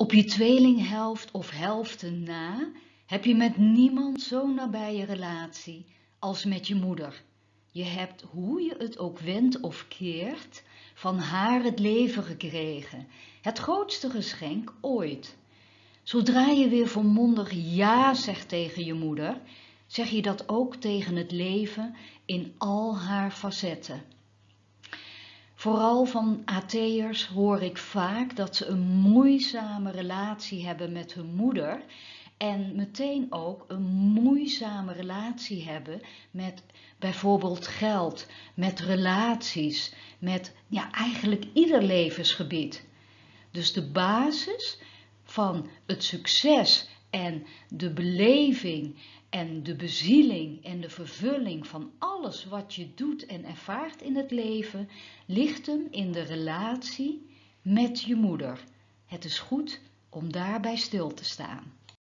Op je tweelinghelft of helften na heb je met niemand zo'n nabije relatie als met je moeder. Je hebt, hoe je het ook wendt of keert, van haar het leven gekregen. Het grootste geschenk ooit. Zodra je weer volmondig ja zegt tegen je moeder, zeg je dat ook tegen het leven in al haar facetten. Vooral van AT'ers hoor ik vaak dat ze een moeizame relatie hebben met hun moeder en meteen ook een moeizame relatie hebben met bijvoorbeeld geld, met relaties, met ja, eigenlijk ieder levensgebied. Dus de basis van het succes en de beleving en de bezieling en de vervulling van alles wat je doet en ervaart in het leven ligt hem in de relatie met je moeder. Het is goed om daarbij stil te staan.